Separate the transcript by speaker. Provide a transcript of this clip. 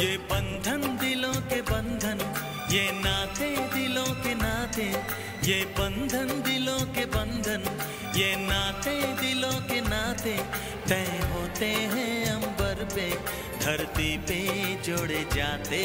Speaker 1: ये बंधन ये नाते दिलों के नाते, ये बंधन दिलों के बंधन, ये नाते दिलों के नाते, तय होते हैं अंबर पे, धरती पे जोड़े जाते।